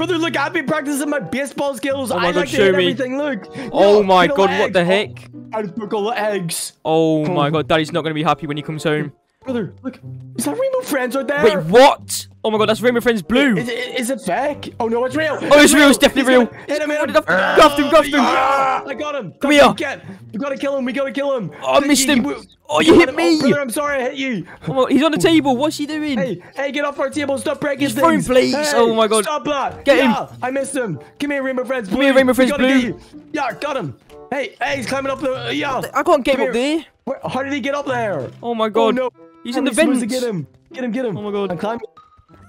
Brother, look, I've been practicing my baseball skills. Oh my I God, like to show me. everything. Look. Oh Yo, my god, what the oh, heck? Oh, I just broke all the eggs. Oh my Oh. god, Daddy's not going to be happy when he comes home. Brother, look. Is that Rainbow Friends right there? Wait, what? Oh my god, that's Rainbow Friends Blue. Is it, is it fake? Oh no, it's real. Oh, it's real, it's definitely real. Hit him, hit him. Cuffed him, cuffed him. Ah, I got him. Come here. Get. We gotta kill him. We gotta kill him. Oh, I missed him. You- Oh, you got hit him. me. Oh, brother, I'm sorry I hit you. Oh he's on the table. What's he doing? Hey, hey, get off our table. Stop breaking He's throwing things. plates. Hey, Oh my God. Stop that. Get him. I missed him. Come here, Rainbow Friends. blue. Come here, Rainbow Friends Blue. Yeah, got him. Hey, hey, he's climbing up the. Yeah. I can't get him up there. Where, how did he get up there? Oh my Oh god. no. He's How in the we vents. to get him. Get him, get him. Oh my God. I'm climbing.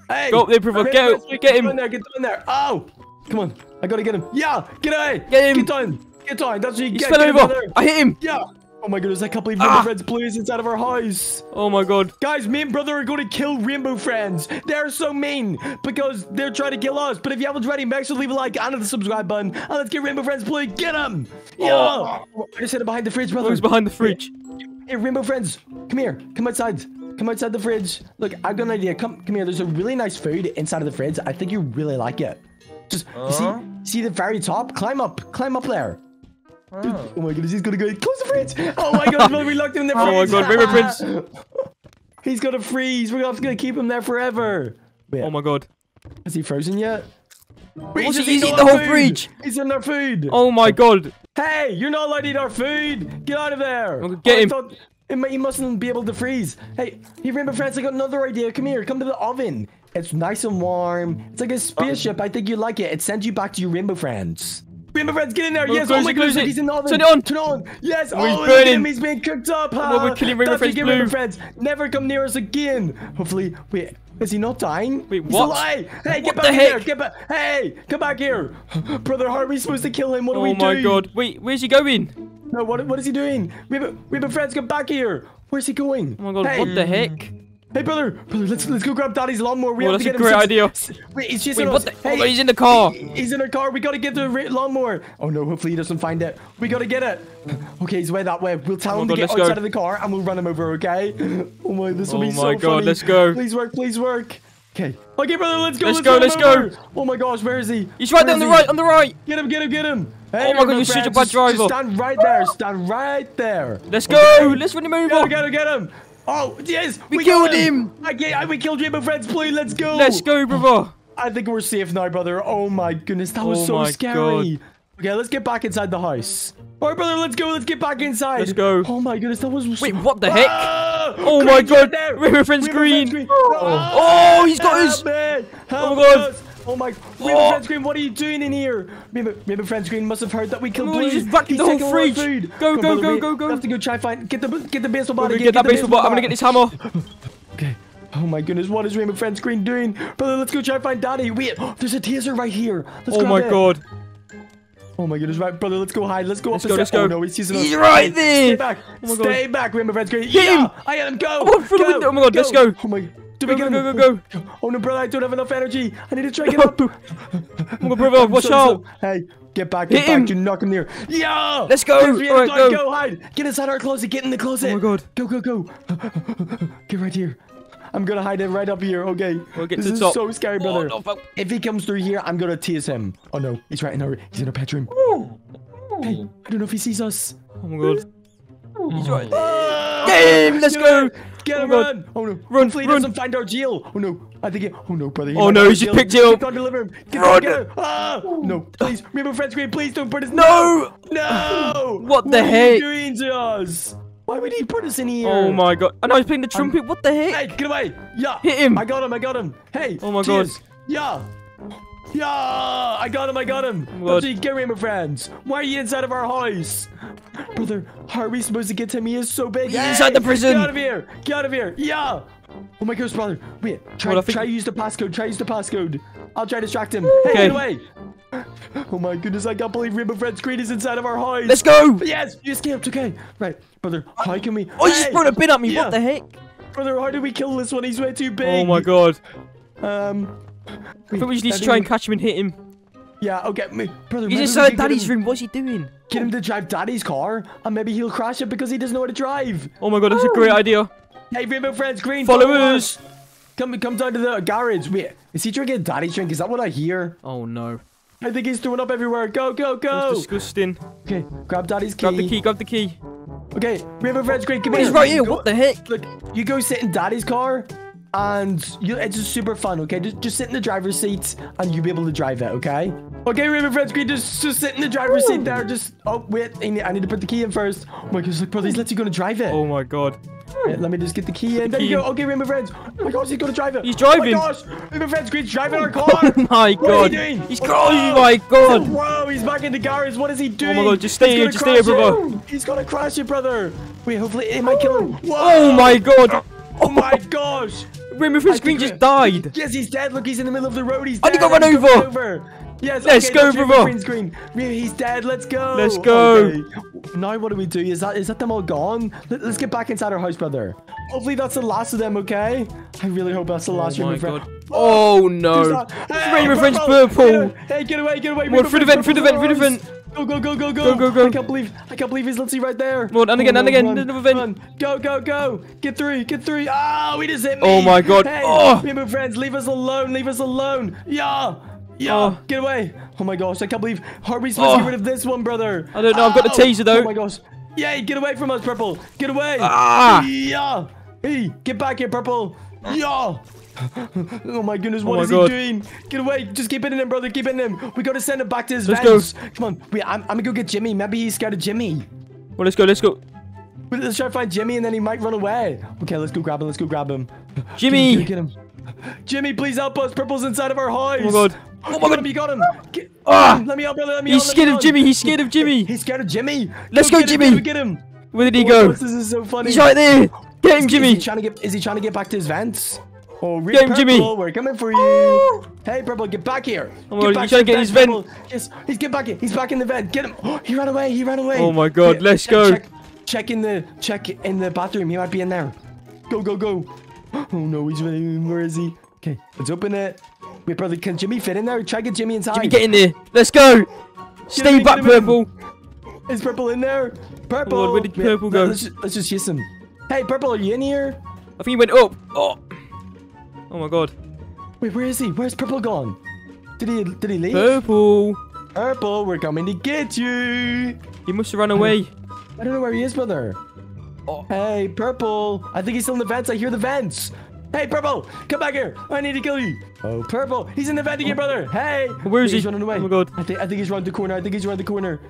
Hey. Go up there, brother. Rainbow Get Friends, out. Get him. down there. Get down there. Oh. Come on. I gotta get him. Yeah. Get away. Get him. Get down. Get down. That's what you He get. fell Get over. I hit him. Yeah. Oh my goodness, I can't believe Ah. Rainbow Friends Blue is inside of our house. Oh my god. Guys, me and brother are going to kill Rainbow Friends. They're so mean because they're trying to kill us. But if you haven't already, make sure to leave a like and the subscribe button. And let's get Rainbow Friends Blue. Get them. Yeah. Oh. I just hid it behind the fridge, brother. Who's behind the fridge? Hey, Rainbow Friends, come here. Come outside. Come outside the fridge. Look, I've got an idea. Come, come here. There's a really nice food inside of the fridge. I think you really like it. Just you Huh? see, uh-huh. see the very top. Climb up. Climb up there. Oh. oh my goodness, he's gonna go close the fridge. Oh my god, we locked him in the fridge. Oh my. God, Rainbow Friends. he's gonna freeze. We're gonna keep him there forever. Wait, Oh my god. is he frozen yet? Wait, just he's eating eating the whole food. fridge. He's in our food. Oh my god. Hey, you're not allowed to eat our food. Get out of there. Get Oh, him. thought he mustn't be able to freeze. Hey, hey, Rainbow Friends, I got another idea. Come here, come to the oven. It's nice and warm. It's like a spaceship. I think you like it. It sends you back to your Rainbow Friends. Rainbow Friends, get in there. Oh, yes. close oh my goodness, he's in the oven. Turn it on. Turn it on. Yes. Oh, Oh, he's burning. him. He's being cooked up. Oh, we're killing Rainbow Friends what you get, Rainbow. Friends. Never come near us again. Hopefully, wait. Is he not dying? Wait, He's what? alive. Hey, get back here. Get back. Hey, come back here. Brother, how are we supposed to kill him? What do Oh we do? Oh my god. Wait, where's he going? No, what, what is he doing? Rainbow, Rainbow Friends, come back here. Where's he going? Oh my god, hey, what the heck? Hey, brother, brother, let's let's go grab Daddy's lawnmower. We Oh, have to get a him great idea. Wait, he's chasing Wait, what the- oh, he's in the car. He's in our car. We gotta get the lawnmower. Oh no, hopefully he doesn't find it. We gotta get it. Okay, he's way that way. We'll tell Oh him my to get let's go. outside of the car and we'll run him over. Okay? Oh my, this will Oh be so funny. Oh my God, let's go. Please work, please work. Okay. Okay, brother, let's go. Let's let's go, let's him go. over. Oh my gosh, where is he? He's right there on the right, on the right. Get him, get him, get him. Hey, Oh my God, you're such a bad just- just driver. stand right there. Stand right there. Let's go. Let's run him Get him, over. get him, get him. Oh, yes. We got killed him. I get, we killed Rainbow Friends, please. Let's go. Let's go, brother. I think we're safe now, brother. Oh my goodness, that was Oh so scary. Okay, let's get back inside the house. All right, brother, let's go. Let's get back inside. Let's go. Oh my goodness, that was. Wait, what the heck? Ah! Oh Green's my God. Rainbow Friends Rainbow Green. Oh. Oh, he's got help. Me. Help Oh my God. us. Oh my, Rainbow Oh. Friends Green, what are you doing in here? Rainbow, Rainbow Friends Green must have heard that we killed Blue. he's just the whole taking all our fridge. food. Go, go, go, go, go. have to go try and find, get the, get the baseball bat I'm again. get that baseball bat. I'm gonna get this hammer. Okay. Oh my goodness, what is Rainbow Friends Green doing? Brother, let's go try and find Daddy. Wait, there's a taser right here. Let's Oh my it. god. Oh my goodness, right, brother, let's go hide. Let's go Let's up go, the let's stairs. go. Oh no, he's using us. He's right there. Stay back. Oh my God. Stay back, Rainbow Friends Green. Hit yeah, him. I am. Go. Oh, the go, window. Oh my God, let's go. Oh my. Do we go, get go, him? go, go. Oh no, brother, I don't have enough energy. I need to try and get up. Oh my brother, watch So- out. so- Hey, get back, get Hit back. him. Do not come near. Yeah. Let's go. Alright, go. go. Go hide. Get inside our closet. Get in the closet. Oh my God. Go, go, go. get right here. I'm gonna hide it right up here. Okay. We'll get this to is top. so scary, Oh, brother. no. If he comes through here, I'm gonna tease him. Oh no, he's right in our he's in our bedroom. Hey, I don't know if he sees us. Oh my god. He's right there. Ah! Let's go. Get Oh him, my God. run! Oh no! Run, Hopefully he run. doesn't find our jail. Oh no! I think it. Oh no, brother! he Oh, no, have he's our just picked jail. you up. Get down, deliver him. Get Run. Down, get him. Ah! No, please, remember Friends Green, please don't put us. No! No! What the What are heck? you doing to us? Why would he put us in here? Oh my god. And I was playing the trumpet. What the heck? Hey, get away! Yeah! Hit him. I got him! I got him! Hey! Oh my God. Yeah! Yeah! I got him! I got him! Oh my what you get, Rainbow Friends! Why are you inside of our house? Brother, how are we supposed to get to him? He is so big! He's inside the prison. Get out of here! Get out of here! Yeah! Oh my gosh, brother! Wait, try, Well, think- try use the passcode. Try use the passcode. I'll try to distract him. Hey, Okay. get away! Oh my goodness, I can't believe Rainbow Friends Green is inside of our house! Let's go. Yes, you escaped. Okay, right, brother. How can we? Oh, he just Hey! brought a bin at me. Yeah. What the heck? Brother, how do we kill this one? He's way too big. Oh my god. Um. I think we just need to try and catch him and hit him. Yeah. Okay, me, brother. He's maybe we inside could Daddy's room. What's he doing? Get him to drive Daddy's car, and maybe he'll crash it because he doesn't know how to drive. Oh my god, that's a great idea. Hey, Rainbow Friends, Green. Follow us. come come down to the garage. Wait, is he drinking daddy's drink? Is that what I hear? Oh no. I think he's throwing up everywhere. Go, go, go. That's disgusting. Okay, grab daddy's key. Grab the key, grab the key. Okay, Rainbow Friends, great. Come He's right here. Go- What the heck? Look, you go sit in daddy's car. And you, it's just super fun, okay? Just, just sit in the driver's seat and you'll be able to drive it, okay? Okay, Rainbow Friends, great. Just, just sit in the driver's seat there. Just, oh, wait. I need, I need to put the key in first. Oh my gosh, look, bro, he's literally to drive it. Oh my god. Yeah, let me just get the key in. There key you go. Okay, Rainbow Friends. Oh my gosh, he's gonna drive it. He's driving. Oh my gosh, Rainbow Friends, Green's driving our oh car. Oh my What are god. you doing? He's Oh, oh my god. Whoa, he's back in the garage. What is he doing? Oh my God, just stay He's here, just stay here, brother. He's gonna crash you, brother. Wait, hopefully it might kill him. Oh. Whoa. Oh my god. Oh my gosh. Rainbow I Friends Green just died. Yes, he's dead. Look, he's in the middle of the road. He's dead. he got run He's over. Over. Yes, Let's okay, go, that's Rainbow brother. Green screen. He's dead. Let's go. Let's go. Okay. Now what do we do? Is that is that them all gone? Let, us get back inside our house, brother. Hopefully that's the last of them. Okay. I really hope that's the last. Oh my god. Friend. Oh no. that? Hey, Rainbow Friends purple. Hey, get away, get away. Come through the Friends vent, through the purple's vent, through the in our house. Go, go, go, go, go. Go, go, go. I can't believe, I can't believe he's literally right there. Come on, and again, and again. run, Another vent. run. Go, go, go. Get through, get through. Ah, he just hit me. Oh my God. Hey, Oh. Rainbow Friends, leave us alone, leave us alone. Yeah. Yeah, Oh. get away. Oh my gosh, I can't believe. Harvey's supposed to Oh. get rid of this one, brother? I don't know, I've got the taser, though. Oh my gosh. Yay, get away from us, Purple. Get away. Ah. Yeah. Hey, get back here, Purple. Yeah. Oh my goodness, what my is God. he doing? Get away. Just keep hitting him, brother. Keep hitting him. We gotta send him back to his Let's vents. Come on. Wait, I'm, I'm gonna go get Jimmy. Maybe he's scared of Jimmy. Well, let's go, let's go. Let's try to find Jimmy and then he might run away. Okay, let's go grab him. Let's go grab him. Jimmy. Get him. Get him. Jimmy, please help us. Purple's inside of our house. Oh my God. Oh my God. god. You got him. Get, Ah. Let me out, brother. Let me He's out. scared me of. Jimmy, he's scared of Jimmy. He's scared of Jimmy. Let's go, him, Jimmy. Get him. Where did he Oh go? gosh, this is so funny. He's right there. Get him, Is Jimmy. he trying to get? Is he trying to get back to his vents? Oh, Rick Get him, Jimmy. Purple, We're coming for you. Hey, Purple, get back here. Oh my get God, he's trying to get his vent, vent. Purple. Yes, he's get back here. He's back in the vent. Get him. Oh, he ran away. He ran away. Oh my God, let's check- go. Check, check in the check in the bathroom. He might be in there. Go, go, go. Oh no, he's running. Where is he? Okay, let's open it. Wait, brother, can Jimmy fit in there? Try to get Jimmy inside. Jimmy, get in there. Let's go. Stay back, get him in. Purple. Is Purple in there? Purple. Oh where did Purple go? Let's just, let's just him. Hey, Purple, are you in here? I think he went up. Oh. Oh my god. Wait, where is he? Where's Purple gone? Did he did he leave? Purple. Purple, we're coming to get you. He must have run away. I don't know where he is, brother. Oh. Hey, Purple. I think he's still in the vents. I hear the vents. Hey, Purple, come back here. I need to kill you. Oh, Purple. He's in the vent again, brother. Hey. Where is He's he? running away. Oh my God. I think, I think he's around the corner. I think he's around the corner.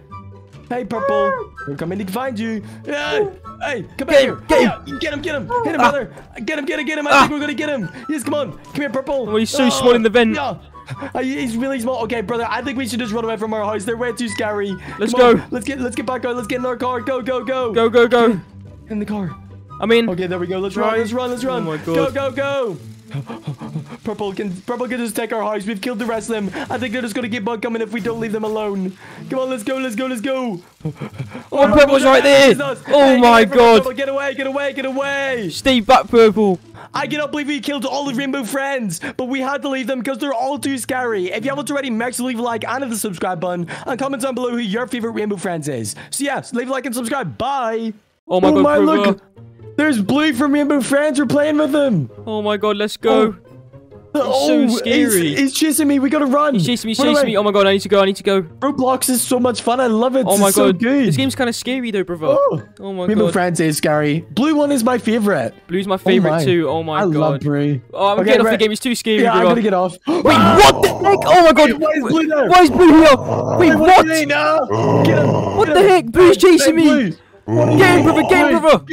Hey, Purple. We're coming to find you. Hey, hey, come back Get here. him, get him. Yeah, get him, get him. Hit him, Ah. brother. Get him, get him, get him. I Ah. think we're going to get him. Yes, come on. Come here, Purple. Oh, he's so small in the vent. Yeah. Uh, he's really small. Okay, brother. I think we should just run away from our house. They're way too scary. Let's Come on, go. Let's get let's get back out. Let's get in our car. Go, go, go. Go, go, go. In the car. I mean. Okay, there we go. Let's run. Let's run. Let's run. Oh my Go, God. go, go. Purple can Purple can just take our house. We've killed the rest of them. I think they're just gonna keep on coming if we don't leave them alone. Come on, let's go, let's go, let's go. Oh, oh Purple's right there. Oh Hey, my us, God. Purple. Get away, get away, get away. Stay back, Purple. I cannot believe we killed all the Rainbow friends, but we had to leave them because they're all too scary. If you haven't already, make sure to leave a like and hit the subscribe button and comment down below who your favorite Rainbow friends is. So yes, leave a like and subscribe. Bye. Oh my oh god, Purple. look. There's Blue from Rainbow Friends. We're playing with him. Oh my god, let's go. Oh, so oh, He's, scary. he's chasing me. We gotta run. He's chasing me, he's chasing away. me. Oh my god, I need to go, I need to go. Roblox is so much fun. I love it. Oh my it's so god. good. This game's kind of scary though, brother. Oh, Oh my Rainbow god. Friends is scary. Blue one is my favorite. Blue's my favorite oh my. too. Oh my I god. I love Blue. Oh, I'm Okay, getting off the game. It's too scary, Yeah, I'm gonna get off. Wait, what the heck? Oh my god. Why is Blue there? Why is Blue here? Wait, what? Hey. Get him. What Get the him. heck? Blue's chasing me. Blue. Get him, brother, game him, brother.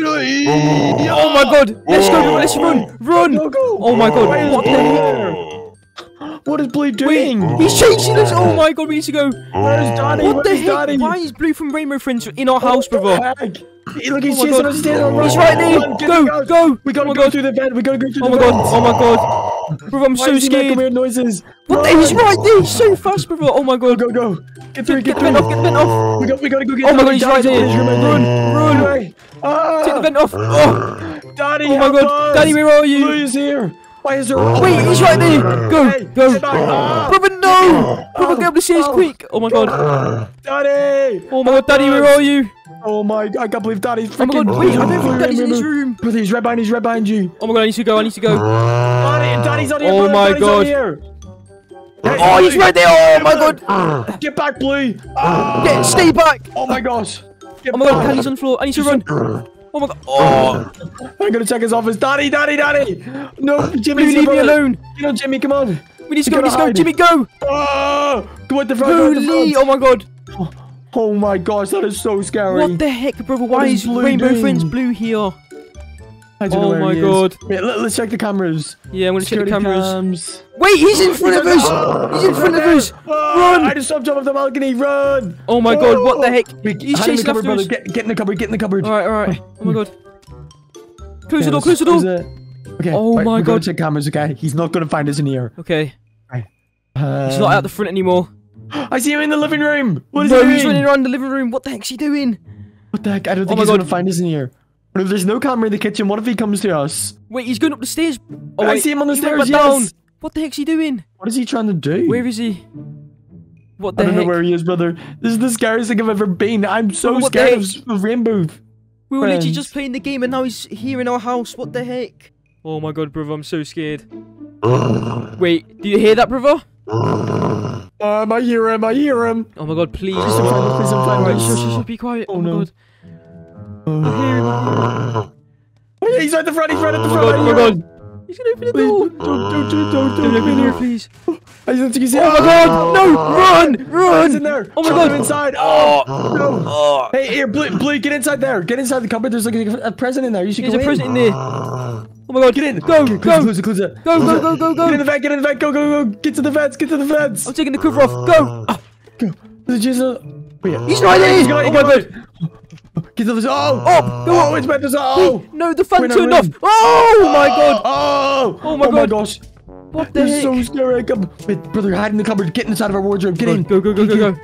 Oh my god. Let's go, brother. Let's run. Run. Go, go. Oh my god. What the Blue heck? there? What is Blue Wait, doing? he's chasing us. Oh my god, we need to go. Where's Daddy? What the Where's heck? Daddy? Why is Blue from Rainbow Friends in our house, What brother? the heck? Hey, Look, he's Oh chasing God. us. He's, on He's right there. Run, Go, go. We gotta Oh go God. through the vent. We gotta go through Oh the my god. Oh my god. Brother, I'm Why so is he making scared. weird noises? What the? He's right there. He's so fast, brother. Oh my god. Go, go. Get through, Get get the vent through. off. Get the vent off. We, got, we gotta go get Oh my god, Daddy. he's right Daddy's there. in his room. Run, Run run. away. Ah, Take the vent off. Oh, Daddy, oh my god. us. Daddy, where are you? Blue is here. Why is there? Wait, he's right there. Go, Hey, go. Brother, no. Brother, get up the stairs Oh. quick. Oh my god. Daddy. Oh my god, Daddy, where are you? Oh my, I can't believe Daddy's Oh my god, wait, I don't think Daddy's in his room. Brother, he's right behind, he's right behind you. Oh my god, I need to go. I need to go. Daddy, Daddy's on here. Oh my Daddy's God. Oh, hey, Oh, he's right there. Oh my god. Get back, Blue. Get, stay back. oh my gosh. Get Oh my god. Candy's on the floor. I need to run. Oh my god. Oh, I'm gonna check his office. Daddy, Daddy, Daddy. No, Jimmy, leave me alone. You know, Jimmy, come on. We need to go. We need to go. Jimmy, go. Oh, go at the front. Go at the front. Oh my god. Oh, oh my gosh, that is so scary. What the heck, brother? Why is is Blue Rainbow doing? Friends Blue here? I don't know Oh where my god. Wait, let, us check the cameras. Yeah, I'm gonna check the cameras. cams. Wait, he's in front of us. He's in front of us. Run. I just jumped off the balcony. Run. Oh my god, what the heck? He's chasing after brother. us. Get, get in the cupboard. Get in the cupboard. Alright, alright. Oh my god. Close the door, close the door. Okay. Oh right, my God. check cameras. Okay. He's not gonna find us in here. Okay. Um, He's not out the front anymore. I see him in the living room. What is No, he he's doing? running around the living room. What the heck's he doing? What the heck? I don't think Oh he's God. gonna find us in here. But if there's no camera in the kitchen, what if he comes to us? Wait, he's going up the stairs. Oh, I wait, see him on the he stairs. back down. Yes. What the heck's he doing? What is he trying to do? Where is he? What the I don't heck? know where he is, brother. This is the scariest thing I've ever been. I'm so Brother, what scared of, of Rainbow. we were literally just playing the game and now he's here in our house. What the heck? Oh my god, brother, I'm so scared. Wait, do you hear that, brother? Um, I hear him. I hear him. Oh my god, please. Please don't find. Please don't find Alright, shush, shush, shush, be quiet. Oh, Oh, my no. god. I hear him. Oh, he's right at the front. He's right at the Oh my front. god, oh I my god. He's gonna open the Please, door. don't, don't, don't, don't, Don't don't. open here, please. I don't think he's Oh my god! No! Run! Run! He's in Run! there. Oh my god! inside. Oh, no. Oh! Hey, here, Blue, Blue, get inside there. Get inside the cupboard. There's like a, a present in there. You should There's a in. present in there. Oh my god! Get in. Go! Okay, Go! Close, it, close, it, close it. Go, go, go, go, Get in the vent. Get in the vent. Go, go, go. Get to the vents. Get to the vents. I'm taking the cover off. Go! Ah, Go. There's just a... Wait, He's right there! He's got it, Oh my got god! Get to the... Oh! Oh, go Oh, it's meant to... Oh! No, the fan Win, I turned win. off! Oh my oh, god! Oh! Oh my Oh my God. gosh. What the This is so scary. Come, wait, brother, hide in the cupboard. Get inside of our wardrobe. Get in. Go, go, go, go, go!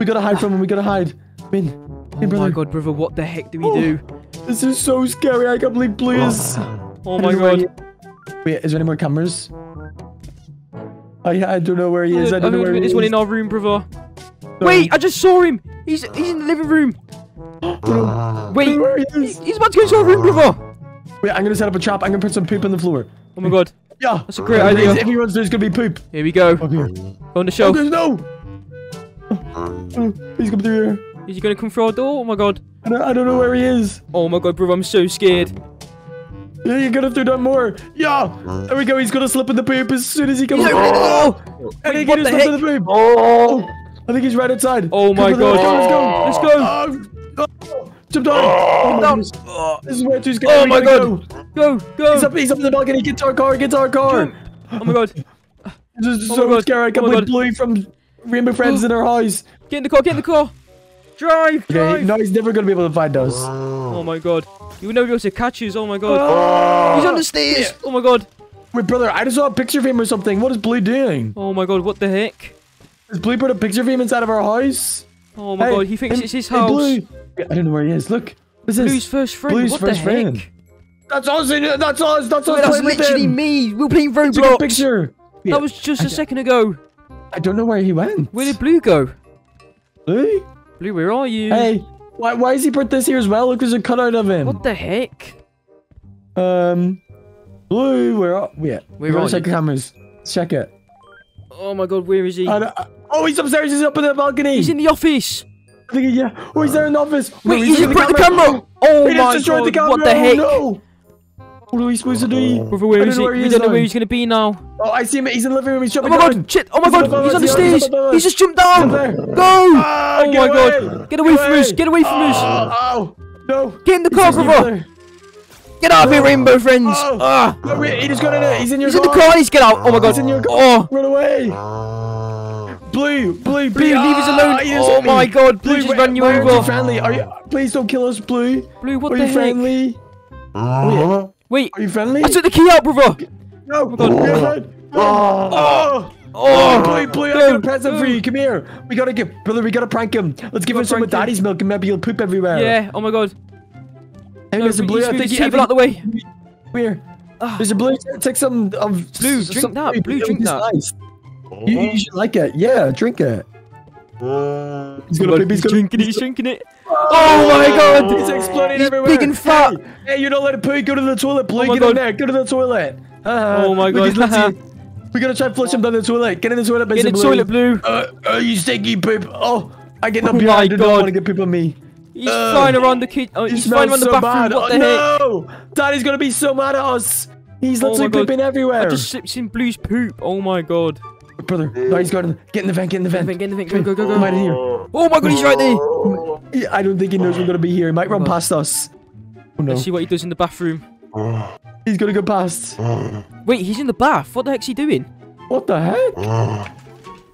We gotta hide from him. We gotta hide. Hey, Oh brother. my god, brother, what the heck do we Oh. do? This is so scary. I can't believe Blue is. Oh, oh my don't know where god. Wait, is there any more cameras? I, I don't know where he is. I don't know where he There's one in our room, brother. No. Wait, I just saw him! He's he's in the living room! Wait, Where he he- he's about to go into our room, brother! Wait, I'm gonna set up a trap. I'm gonna put some poop on the floor. Oh my god. Yeah. That's a great If- idea. If he runs, there's gonna be poop. Here we go. Up here. Go on the Oh, there's no. Oh, he's coming through here. Is he gonna come through our door? Oh my god. I don't, I don't know where he is. Oh my god, brother, I'm so scared. Yeah, you gotta do that more. Yeah. There we go. He's gonna slip in the poop as soon as he comes. He's opening the door! I think what he the just slipped in the poop. Oh! I think he's right outside. Oh my Come god. Let's go. Let's Let's go. Oh, jump down. Oh, oh my down. goodness. Oh. This is way too scary. Oh my god. go. Go, go! He's up, he's up in the balcony. Get to our car. Get to our car. Jump. Oh my god. This is Oh so my God. scary. I Oh can't my believe God. Blue from Rainbow Friends in our house. Get in the car, get in the car! Drive, Okay, no, he's never gonna be able to find us. Oh my god. You would never be able to catch us, oh my god. Oh, He's on the stairs! Oh my god. Wait, brother, I just saw a picture of him or something. What is Blue doing? Oh my god, what the heck? Has Blue put a picture of him inside of our house? Oh my Hey, god, he thinks hey, it's his hey, house. Blue. Yeah, I don't know where he is. Look. This is Blue's first friend, Blue's what first the heck? friend. That's us. That's us. That's us. That's literally me! We're playing Took a Roblox! picture. Yeah, That was just I- a second ago. I don't know where he went. Where did Blue go? Blue? Blue, where are you? Hey, why, why is he put this here as well? Look, there's a cutout of him. What the heck? Um, Blue, where are we? At? Where we are check you? the cameras. Check it. Oh my god, where is he? I I- oh, he's upstairs. He's up in the balcony. He's in the office! I think, yeah. Oh, he's there in the office. Wait, No, he's in just put the camera! Oh He my just destroyed god, the camera. what the Oh, heck? no. What are we supposed to do? Brother, where I don't is know he? where he we don't know where he's gonna be now. Oh, I see him. He's in the living room. He's Oh jumping my down. god, shit! Oh my He's god, he's on the stairs! above. He's just jumped down! He's up there. Go! Ah, Oh my god! Get away from us! Get away from us! Oh, oh, no. Get in the car, just in brother! Get out of here, rainbow friends! Oh. Ah! No, he just got in it. He's in your He's in the car. car, he's get out! Oh my god! He's in your car. Oh! Run away. Blue, blue, Blue, leave us alone! Ah, he just Oh me. my god, Blue just why- ran you why aren't over! friendly? Are you? Please don't kill us, Blue. Blue, what Are the you heck? friendly? Oh, Wait, Are you friendly? I took the key out, brother! No. God. You're fine. Oh. Oh! Blue, Blue, I Go, got a present for you. Come here. We gotta get, brother. We gotta prank him. Let's give him some of. Daddy's milk, and maybe he'll poop everywhere. Yeah, oh my god. Hey, No, Mr. but Blue, you I think the you. I out the way. come here. Ah. Mr. Blue, take some of Blue, drink some that. Blue, drink be that. Nice. You, you should like it. Yeah, drink it. He's Oh gonna my He's he's gonna drinking it, he's drinking it. Oh my god! He's exploding He's everywhere. big and fat. Hey, hey, you don't let it poo. Go to the toilet, Blue. Oh Get God. in there. Go to the toilet. Uh, Oh my God. We're gonna try and flush him down the toilet. Get in the toilet, Get in the toilet, Blue. Uh, uh, you stinky poop. Oh, I get up Oh here. my I do not want to get poop on me. He's Ugh. flying around the kitchen. Oh, It he's flying smells around the bathroom. bad. What the oh, heck? no! Daddy's gonna be so mad at us. He's Oh my literally God. pooping everywhere. I just slipped in Blue's poop. Oh my god. Brother, no, he's going. Get in the vent. Get in the Get in vent. the vent, get in the vent. Go, go, go, He might go. hear. Oh my god, he's right there. I don't think he knows we're gonna be here. He might run past us. Oh no, Let's see what he does in the bathroom. he's gonna go past. Wait, he's in the bath. What the heck's he doing? What the heck?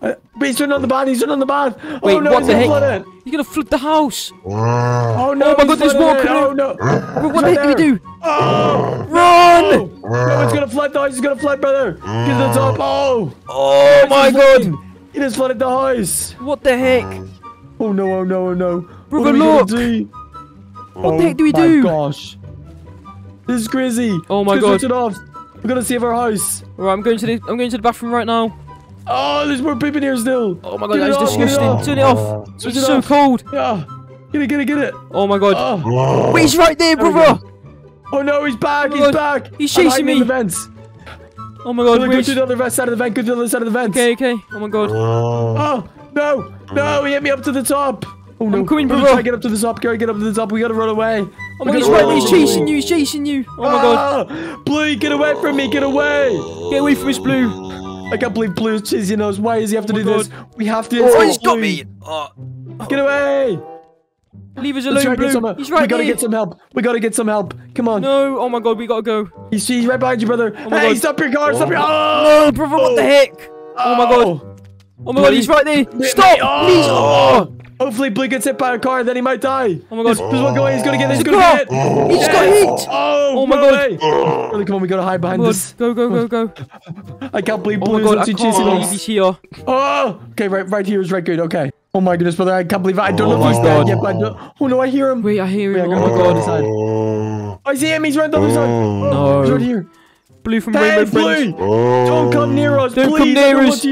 Uh, but he's turning on the bath. He's turning on the bath. Wait, oh no, what he's the heck? flood it. He's gonna flood the house. Oh no, Oh my God, there's flooding water. Oh no. What, what the heck do we do? Oh, Run! no, it's gonna flood the house. It's gonna flood, brother. Get to the top. Oh. Oh my god! flooding. It has flooded the house. What the heck? Oh no, oh no, oh no. Brother, what are we look. do? What the heck do we my do? gosh. This is crazy. Oh my Let's God. Switch it off. We're gonna save our house. Alright, I'm going to the I'm going to the bathroom right now. Oh, there's more poop in here still. Oh my god, Get that it is it disgusting. off. Turn it off. Oh. Switch It's it so off. cold. Yeah. Get it, get it, get it. Oh my god. Oh, Wait, he's right there, There brother. oh no, he's back. Oh he's God. back. He's chasing me. the vents. Oh my god, go where's... to the other side of the vent. Go to the other side of the vent. Okay, okay. Oh my god. Oh, oh no, no, he hit me up to the top. Oh no, I'm coming, Brother, brother. Try get up to the top. Gary, get up to the top. We gotta run away. Oh my god, he's right there. He's chasing you. He's chasing you. Oh my god. god. Blue, get away from me. Get away. Get away from his blue. I can't believe Blue is chasing us. Why does he have to Oh do my this? We have to. Oh, insult he's got me. Oh, Get away. leave us alone, to some blue. He's right we gotta there. get some help. We gotta get some help. Come on. No. Oh my god, we gotta go. He's, he's right behind you, brother. Oh my hey, God. stop your car. Stop your. Oh, No, brother, what the heck? Oh my god. Oh, oh my god, he's right there. Stop, Oh. please. Oh. Hopefully, Blue gets hit by a car, then he might die. Oh my God. There's, there's one going. He's gonna get. He's gonna get hit. He just got hit. Oh, Oh my run God. Brother, come on, we gotta hide Oh behind god. this. Go, go, go, go. I can't believe Oh Blue is actually chasing us. he's here. Oh, okay, right, right here is right good. Okay. Oh my goodness, brother, I can't believe it. I don't Oh know if oh he's my dead yet, but I don't. Oh no, I hear him. Wait, I hear Wait, I him. Oh my god. I see him. He's right on the other side. Oh, No. He's right here. Blue from Hey, Rainbow Friends. Blue! Don't come near us, Don't please. come near us.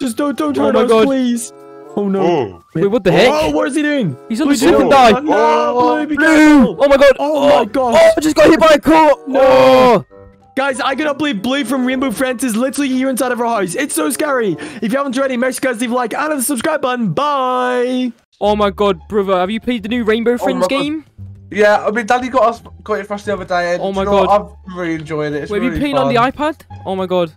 Just don't, don't Oh hurt my us, God. please. Oh no. Oh. Wait, what the oh, heck? Oh, what is he doing? He's on Blue, the slip don't- and die. No, Blue, be Blue! Oh my god. Oh my oh, god. Oh, I just got hit by a car. Oh. Guys, I cannot believe Blue from Rainbow Friends is literally here inside of our house. It's so scary. If you haven't already, make sure you guys leave a like and the subscribe button. Bye. Oh my god, brother, have you played the new Rainbow Friends my God. game? Yeah, I mean, Daddy got us got it for us the other day, and Oh my you know what? God. I've really enjoyed it. It's Wait, have you played fun. on the iPad? Oh my god.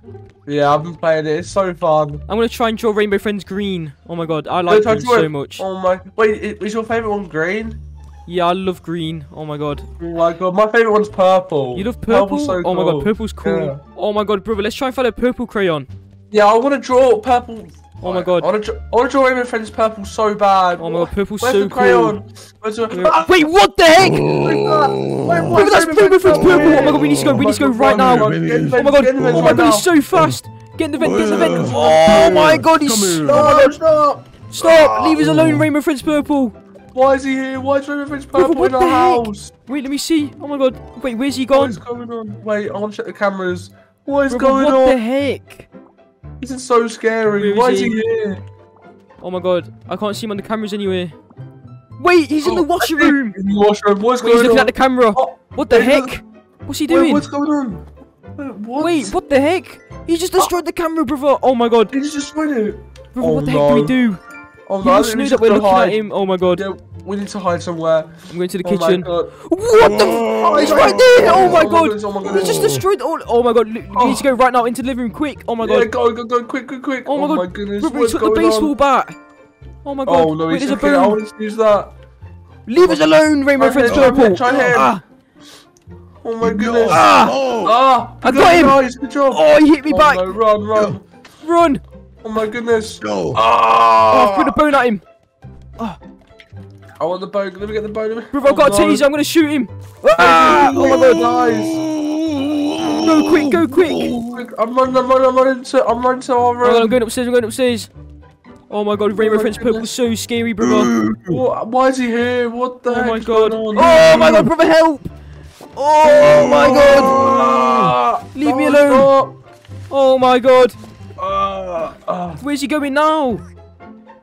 Yeah, I've been playing it. It's so fun. I'm gonna try and draw Rainbow Friends green. Oh my god, I like green so much. Oh my! Wait, is your favorite one green? Yeah, I love green. Oh my god. Oh my god, my favorite one's purple. You love purple? So Oh my god, purple's cool. Yeah. Oh my god, brother, let's try and find a purple crayon. Yeah, I want to draw purple. Oh my God. I want to draw, I want to draw Rainbow Friends purple so bad. Oh my god, purple's Where's so the crayon? cool. Where's the... Wait, ah! Wait, what the heck? Wait, Brother, where's that's Rainbow Friends purple. Oh my god, we need to go, we need to go oh right now. Get in the Oh my god, get in the vent oh my oh god, he's so fast. Get in the vent, get in the vent. Oh my god, he's... Oh my god, stop! stop, leave us alone, Rainbow Friends purple. Why is he here? Why is Rainbow Friends purple what in the our house? Wait, let me see. Oh my god, wait, where's he gone? is going on? Wait, I want to check the cameras. What is Brother, going what on? What the heck? This is so scary. Where Why is is he he? here? Oh my god, I can't see him on the cameras anywhere. Wait, he's in the Oh, washing room. In the washroom. What's Wait, he's looking on? at the camera. Oh, What the wait, look. heck? What's he Wait, doing? what's going on? Wait, what? Wait, what the heck? He just ah. destroyed the camera, brother. Oh my god. He just destroyed it. Brother, Oh, what the heck do we no. do? Oh He no, must we know that we're looking hide. at him. Oh my god. Yeah, we need to hide somewhere. I'm going to the Oh my kitchen. god. What the? Oh, f- he's my right there. Oh Oh my my god. goodness, oh my He just destroyed all. Oh my god. Look, We need to go right now into the living room. Quick. Oh my Yeah, god. go, go, go, quick, quick, quick. Oh my god. goodness, Brother, he what's took the baseball on? bat. Oh my god. Oh no, Wait, he's there's a okay. I boom. want to use that. Leave us alone, Rainbow Friends him, try him, Purple. try him. Ah, Oh my goodness. ah. Oh. Ah, I got him. Guys, good job. Oh, he hit me Oh, back. no, run, run. Run. Oh my goodness. Go. Oh, I Ah. threw the bone at him. I want the bone. Let me get the bone. Brother, I've got a Oh, no. taser. I'm gonna shoot him. Ah! Oh my god, guys. Go quick, go quick. I'm running, I'm running, I'm running to, I'm running to our Oh, I'm going upstairs. I'm going upstairs. Oh my god, Rainbow Friends Purple goodness. so scary, brother. What, why is he here? What the Oh my god. going? Oh my god, brother, help! Oh my god! Ah, Leave me no, alone. Oh my god. stop. Ah, ah. Where's he going now?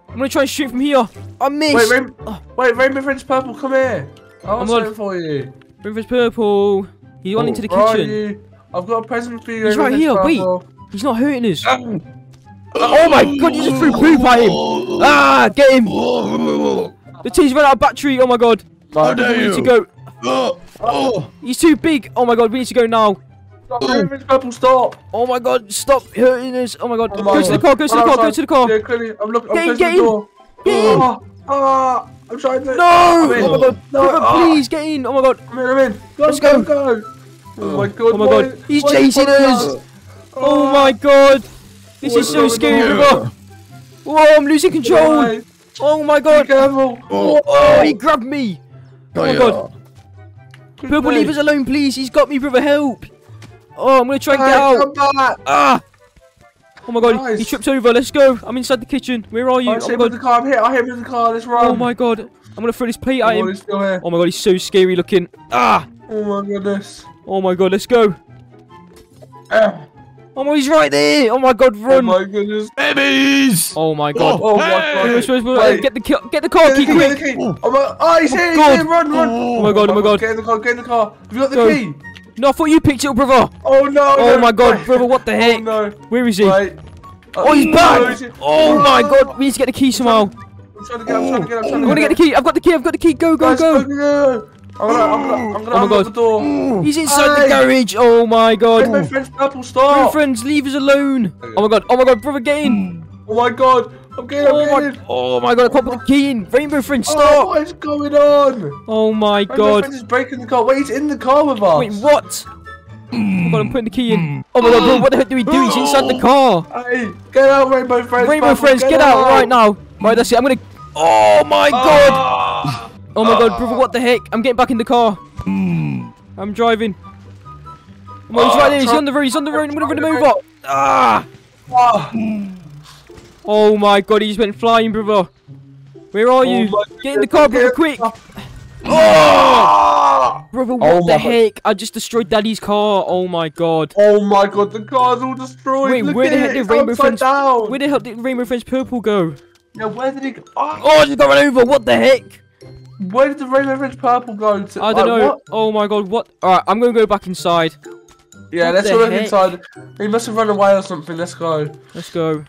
I'm gonna try and shoot from here. I missed. Wait, Rain Oh. wait, Rainbow Friends Purple, come here. I I'm want on. something for you. Rainbow Friends Purple. He's gone into the Where are kitchen. you? I've got a present for you. He's right this here, wait. He's not hurting us. Oh my god, you just threw poop at him. Ah, get him. The tea's run out of battery. Oh my god. Right, dare We need to go. Oh, oh. He's too big. Oh my god, we need to go now. Stop, Raven's purple, stop. Oh my god, stop hurting us. Oh my god. Oh my Go to the car, go to the car, go to the car. Yeah, clearly. I'm looking. I'm Get in, get the in. door. Get in. Ah, ah, I'm trying to. No! I'm in. Oh my god. No, Brother, ah. please get in. Oh my god. I'm in, I'm in. Go, Let's go, go. go. Oh my god. Oh my why- God. He's why chasing us. following Oh Ah, my god. This What is is so scary, on? Whoa, I'm losing control. why? Oh my Be god. careful. Oh. Oh, he grabbed me. Oh, my yeah. God. Purple, leave us alone, please. He's got me, brother. Help. Oh, I'm gonna try and get out. Come back. Ah. Oh my god, he Guys. tripped over. Let's go. I'm inside the kitchen. Where are you? I Oh hit my him with god. the car. I'm here. I hit him with the car. Let's run. Oh my god. I'm gonna throw this plate Oh, at him. he's still here. Oh my god, he's so scary looking. Ah. Oh my goodness. Oh my god, let's go. Ah, Oh my, he's right there. Oh my god, run! Oh my goodness. Babies! Oh my god. Oh my Hey. We're god. Wait. get the ki- get the car Get the key key, get the key. Oh my, oh, he's here, he's God. here, run, run. Oh my god, oh my god. Get in the car, get in the car. Have you got the Go. key? No, I thought you picked it up, brother. Oh no. Oh no. my god, brother, what the Oh heck? no. Where is he? Right. Oh, he's no, back. he's here. Oh, oh my god, we need to get the key somehow. I'm trying to get, I'm trying to get, I'm trying to get. I'm to gonna get the key. I've got the key. I've got the key. Go, go, Guys, go. go. I'm gonna, I'm gonna, I'm gonna Oh my God. the door. He's inside Hey. the garage. Oh my god. my friend's Bro, stop. friends, leave us alone. Oh my god. Oh my god, brother, get in. Oh my god. I'm getting, I'm Oh my. Oh my god, I can't put the key in. Rainbow friend, Oh, stop. what is going on? Oh my My god. friend is breaking the car. Wait, he's in the car with us. Wait, what? Oh god, I'm putting the key in. Oh my god, bro, what the heck do we do? He's inside the car. Hey, get out, Rainbow Friends. Rainbow Purple, friends, get out right now. Right, that's it. I'm gonna. Oh my god. Ah. Oh my god, brother, what the heck? I'm getting back in the car. I'm driving. Oh my, he's right there. He's on the road. He's on the road. I'm gonna run him over. Ah. Ah. Oh my god, he just went flying, brother. Where are you? Oh my Get in the car, brother, quick. Ah. Brother, what Oh the heck? I just destroyed Daddy's car. Oh my god. Oh my god, the car's all destroyed. Wait, Look where the heck did Rainbow Friends- down. Where the hell did Rainbow Friends Purple go? Yeah, where did it go? Ah, Oh, I just got run over. What the heck? where did the Rainbow Friends Purple go to? I don't like, know. what? Oh my god, what? Alright, I'm gonna go back inside. Yeah, What let's go inside. He must have run away or something. Let's go. Let's go.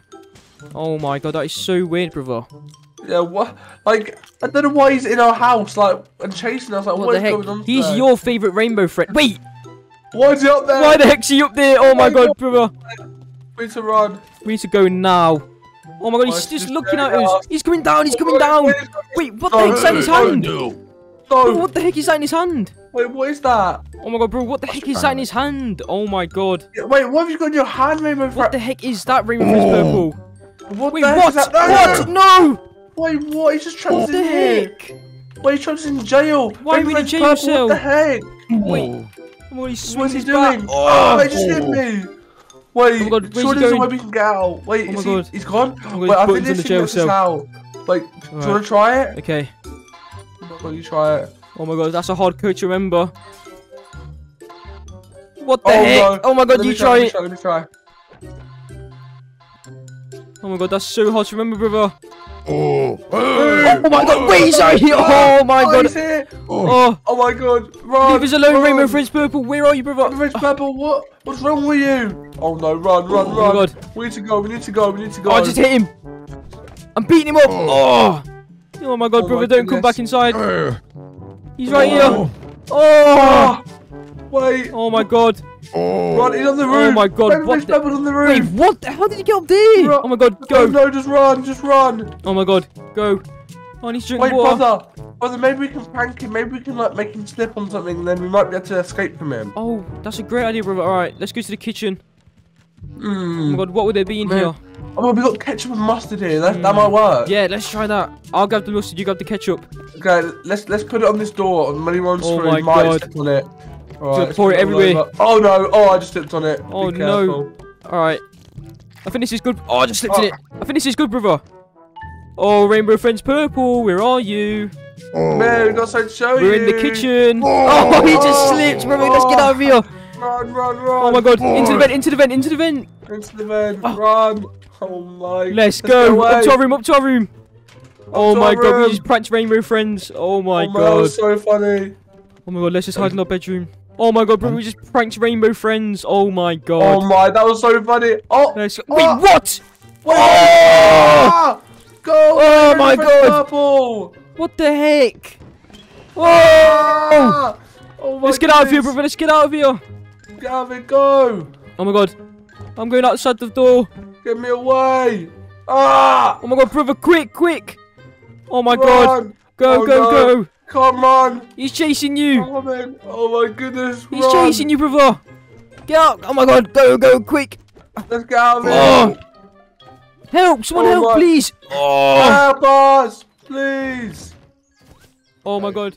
Oh my god, that is so weird, brother. Yeah, what? Like, I don't know why he's in our house, like, and chasing us. Like, What what the is heck? going on? He's today? your favourite rainbow friend. Wait, Why is he up there? why the heck's he up there? Oh my my god, God. brother. We need to run. We need to go now. Oh my god, he's is just just looking at us. us? He's coming down, he's coming Wait, down. wait, Wait, what the No, heck's that in his no, hand? Bro, what the heck is that in his hand? Wait, what is that? Oh my god, bro, what the heck is that in his hand? Oh my god. Yeah, Wait, what have you got in your hand, Rainbow What the heck is that, Rainbow Friends Purple? What Wait, the heck what? is that? No, no, What? no. No! Wait, what? He's just trapped What us the in here. heck? Wait, he's trapped us in jail. Why Rainbow would he Friends jail Purple, yourself? What the heck? Wait. Oh my god, he's What's he doing? back. Oh, oh, they just hit oh. me. Wait, Oh my God, where's he surely way we can get out. Wait, Oh my is he, God. he's gone? Oh my God, Wait, his I think buttons in this the thing jail lets us cell. out. Like, do you want to try it? Okay. Well, you try it. Oh my god, that's a hard code to remember. What the Oh, heck? no. Oh my god, Let you me try Let me try. Let me try. Oh my god, that's so hard to remember, brother. Oh, Oh my god, wait, he's right here. Oh my Oh, god. he's. Oh, Oh my god. Run. leave us alone, run. Rainbow Friends Purple. Where are you, Rainbow brother? Friends Purple, what? What's wrong with you? Oh no, run, run, Oh my run. God. We need to go, we need to go, we need to go. Oh, I just hit him. I'm beating him up. Oh. Oh my god, Oh brother, my don't come back inside. oh, He's right here. oh, Oh. Ah, wait. Oh my god. Oh. Run, he's on the Oh roof. my God, Rainbow what Friends the- Purple's on the roof. Wait, what? the- How did he get up there? Run. Oh my god, Go. go. No, just run, just run. Oh my god, go. Oh, I need to drink Wait, water. brother. Brother, maybe we can prank him. Maybe we can like make him slip on something, and then we might be able to escape from him. Oh, that's a great idea, brother. Alright, let's go to the kitchen. Oh my Hmm. god, what would there be in Man. here? Oh, we got ketchup and mustard here. That, that Mm. might work. Yeah, let's try that. I'll grab the mustard, you grab the ketchup. Okay, let's let's put it on this door, and when he runs Oh through, my might God. step on it. Alright, let's pour it everywhere. over. Oh no! Oh, I just slipped on it. Oh, Be no. Alright. I think this is good. Oh, I just slipped oh. in Oh. it. I think this is good, brother. Oh, Rainbow Friends Purple, where are you? oh. Man, we got something to show you. We're in the kitchen. Oh. Oh, he just oh. slipped, brother. Let's get out of here. Run, run, run! Oh my god, into the vent, into the vent, into the vent. Into the vent. Oh. Run! Oh my! Let's go. away. Up to our room, up to our room. Oh my our god, we just pranked Rainbow Friends. Oh my oh my, that was so funny. Oh my god, let's just hide in our bedroom. Oh my god, bro, we just pranked Rainbow Friends. Oh my god. Oh god. my, that was so funny. Oh, Let's go. Oh. Wait, what? wait. Oh! Go! Oh my God. Purple. What the heck? Oh! Ah! Oh my Let's get out of here, goodness. brother. Let's get out of here. Gavin, go! Oh my god. I'm going outside the door. Get me away! Ah! Oh my god, brother, quick, quick. Oh my god. Go, Oh go, no. go. Come on! He's chasing you. Oh, Come on! Oh my goodness! He's run. chasing you, brother. Get out. Oh my god, go, go, quick. Let's get out of here! Oh. Help, someone Oh help, my- please. Oh. Help us! Please! Oh my god.